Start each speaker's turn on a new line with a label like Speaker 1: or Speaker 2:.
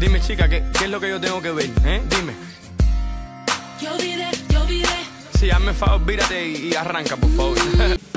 Speaker 1: Dime, chica, ¿qué, ¿qué es lo que yo tengo que ver? ¿Eh? Dime.
Speaker 2: Yo diré, yo diré.
Speaker 1: Sí, hazme favor, vírate y, y arranca, por favor.